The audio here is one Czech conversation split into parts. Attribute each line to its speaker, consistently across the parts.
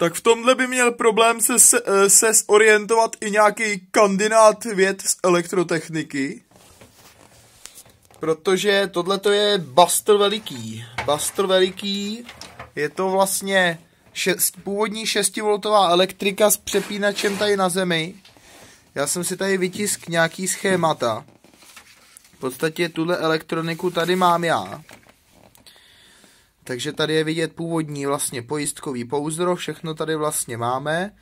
Speaker 1: tak v tomhle by měl problém se, se, eh, se orientovat i nějaký kandidát věd z elektrotechniky. Protože tohle to je bastr veliký. Bastr veliký, je to vlastně šest, původní 6V elektrika s přepínačem tady na zemi. Já jsem si tady vytisk nějaký schémata. V podstatě tuhle elektroniku tady mám já. Takže tady je vidět původní vlastně pojistkový pouzdro, všechno tady vlastně máme. E,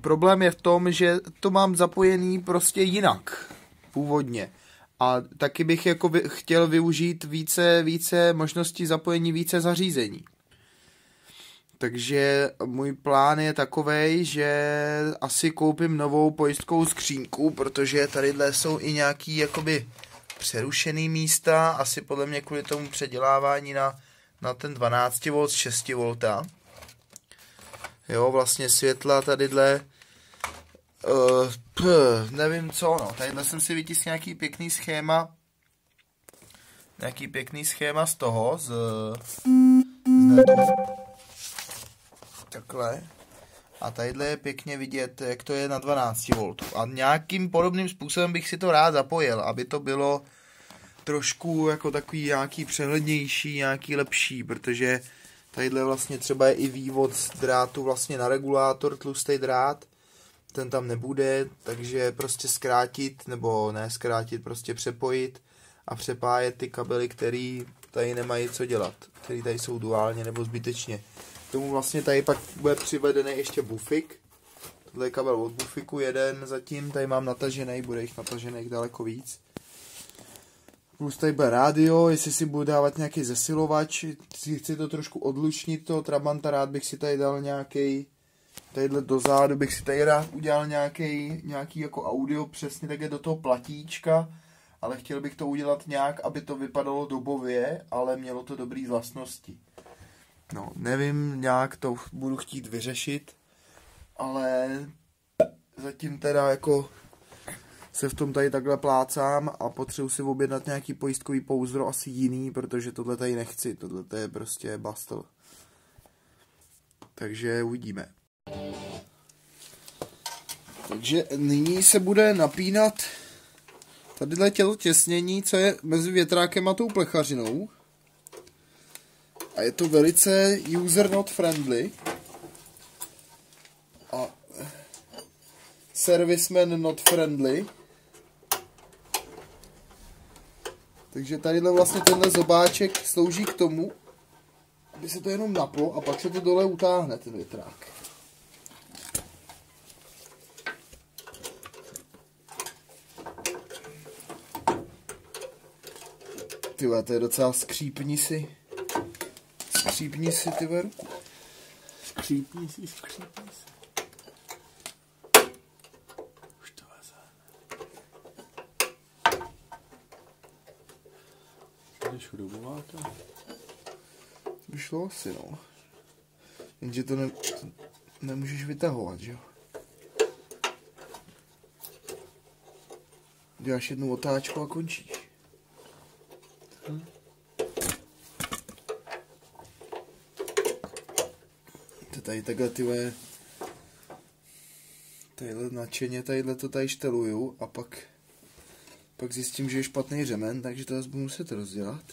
Speaker 1: problém je v tom, že to mám zapojený prostě jinak, původně. A taky bych jako vy, chtěl využít více, více možností zapojení více zařízení. Takže můj plán je takový, že asi koupím novou pojistkovou skřínku, protože tady jsou i nějaký jakoby přerušený místa, asi podle mě kvůli tomu předělávání na, na ten 12 V 6 V. Jo, vlastně světla tadyhle uh, nevím co, no. Tadyhle jsem si vytiskl nějaký pěkný schéma nějaký pěkný schéma z toho, z, z netu. Takhle. A tadyhle je pěkně vidět, jak to je na 12 V. A nějakým podobným způsobem bych si to rád zapojil, aby to bylo trošku jako takový nějaký přehlednější, nějaký lepší, protože tadyhle vlastně třeba je i vývod z drátu vlastně na regulátor, tlustý drát, ten tam nebude, takže prostě zkrátit, nebo ne zkrátit, prostě přepojit a přepájet ty kabely, které tady nemají co dělat, které tady jsou duálně nebo zbytečně. K tomu vlastně tady pak bude přivedený ještě bufik. Tohle je kabel od bufiku, jeden zatím, tady mám natažený, bude jich natažených daleko víc. Plus tady bude rádio, jestli si budu dávat nějaký zesilovač, chci to trošku odlučnit, toho Trabanta rád bych si tady dal nějaký tadyhle dozadu bych si tady rád udělal nějaký, nějaký jako audio přesně také do toho platíčka, ale chtěl bych to udělat nějak, aby to vypadalo dobově, ale mělo to dobrý vlastnosti. No, nevím, nějak to budu chtít vyřešit, ale zatím teda jako se v tom tady takhle plácám a potřebuji si objednat nějaký pojistkový pouzdro, asi jiný, protože tohle tady nechci, tohle je prostě bastel. Takže uvidíme. Takže nyní se bude napínat tadyhle tělo těsnění, co je mezi větrákem a tou plechařinou. A je to velice user not friendly. A serviceman not friendly. Takže tadyhle vlastně tenhle zobáček slouží k tomu, aby se to jenom naplo a pak se to dole utáhne, ten větrák. Ty to je docela skřípni si. Skřípni si ty ruku.
Speaker 2: Skřípni si, skřípni si. Už to veze. Jdeš chudobováka?
Speaker 1: By šlo asi, no. Jenže to, ne, to nemůžeš vytahovat, že jo? Děláš jednu otáčku a končíš. Hm? Tady takhle ty tadyhle nadšeně tadyhle to tady šteluju a pak pak zjistím, že je špatný řemen, takže to zase budu muset rozdělat.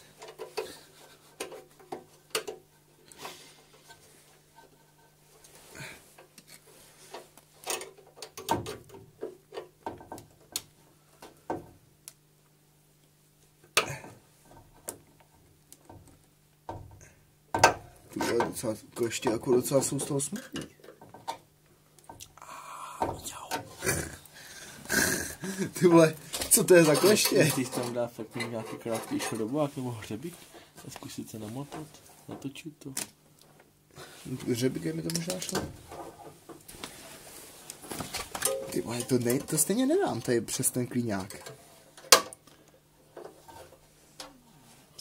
Speaker 1: Docela, kleště jako docela jsou z toho smutný. Ty vole, co to je za kleště?
Speaker 2: Ty tam dá fakt nějaký krátký šrobák nebo hřebík a zkusit se namotat, natočit to.
Speaker 1: Hřebík mi to možná šlo. Ty vole, to, ne, to stejně nedám tady přes ten klíňák.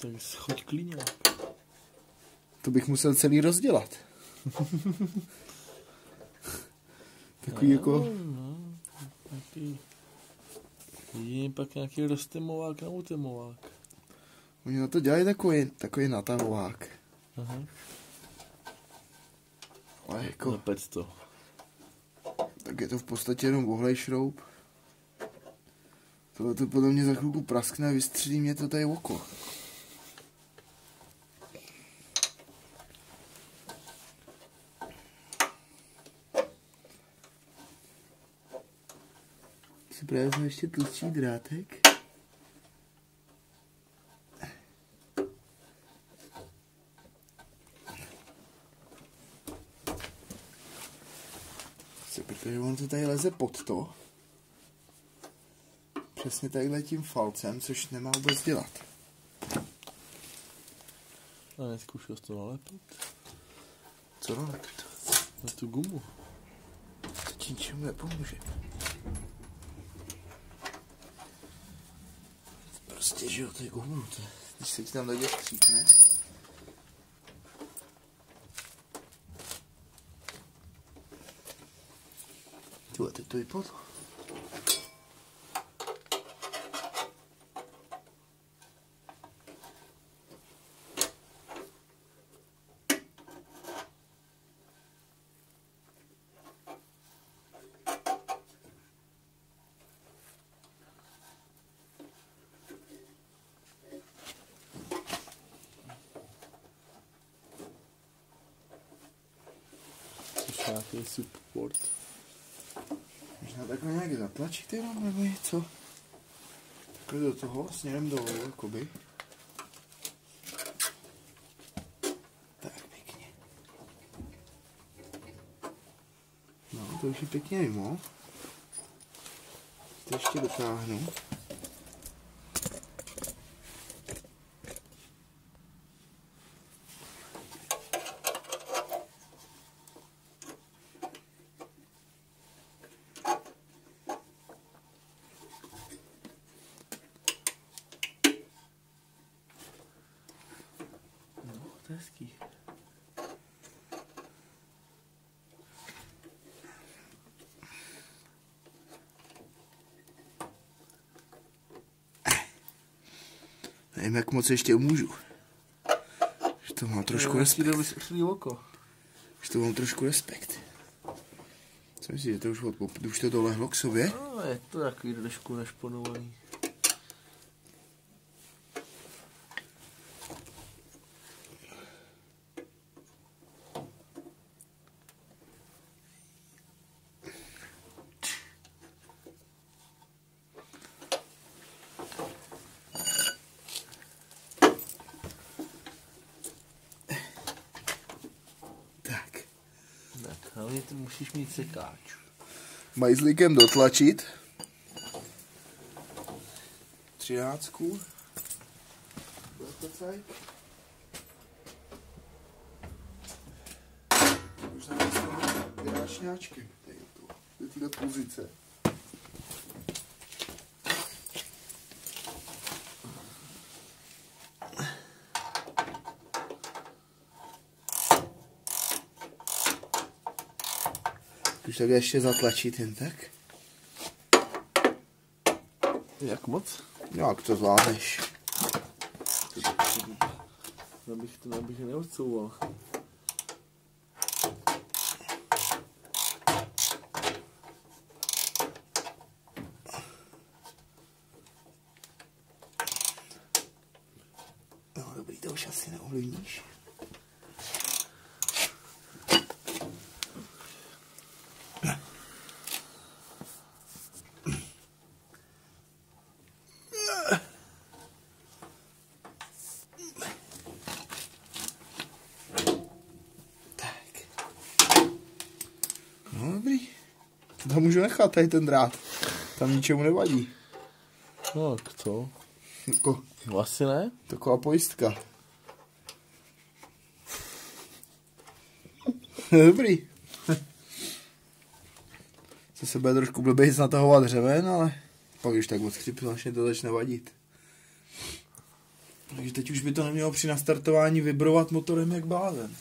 Speaker 2: Tak schoď klíňák.
Speaker 1: To bych musel celý rozdělat. Takový no, jako... No,
Speaker 2: taky... Jedině pak nějaký roztemovák nebo temovák.
Speaker 1: Oni na to dělají takový, takový natahovák. Aha. Ale jako,
Speaker 2: Zapec to.
Speaker 1: tak je to v podstatě jenom ohlej šroub. Tohle to podle mě za chvilku praskne a vystřelí mě to tady oko. Právě ještě tlustší drátek. Protože on to tady leze pod to. Přesně tadyhle tím falcem, což nemá vůbec dělat.
Speaker 2: A neskoušel jsi to nalepit?
Speaker 1: Co nalepit?
Speaker 2: Na tu gumu.
Speaker 1: To ti ničemu nepomůže. Prostě, že jo, to je gumnu, to je, když se ti tam ledě skřípne. Tyhle, teď to
Speaker 2: nějaký support.
Speaker 1: Možná takhle nějak zatlačit jenom, nebo něco. Takhle do toho, směrem dolů, jakoby. Tak, pěkně. No, to už je pěkně mimo. To ještě dotáhnu.
Speaker 2: Hezký.
Speaker 1: Nevím, jak moc ještě můžu. Že to mám trošku respekt.
Speaker 2: oko.
Speaker 1: Že to mám trošku respekt. Co myslíš, že to už, od, už to dolehlo k sobě?
Speaker 2: No, je to takový trošku nešponovaný.
Speaker 1: Tak.
Speaker 2: Hlavně ty musíš mít sekáč.
Speaker 1: Majzlíkem dotlačit. Třináctku. Dotacaj. Možná myslím vyráčňáčkem. tady to, Do téhle pozice. Už tak ještě zatlačit jen tak.
Speaker 2: Jak moc?
Speaker 1: Jak to zvládneš?
Speaker 2: Abych to abych neodsouval.
Speaker 1: No dobrý, to už asi neovlivníš. Tak. No dobrý. To tam můžu nechat, tady ten drát. Tam ničemu nevadí.
Speaker 2: No, tak co?
Speaker 1: Jako
Speaker 2: No, asi ne.
Speaker 1: taková pojistka. Dobrý. Co se bude trošku blbějc natahovat dřeven, ale pak když tak moc chřipu, vlastně to začne vadit. Takže teď už by to nemělo při nastartování vibrovat motorem jak blázen.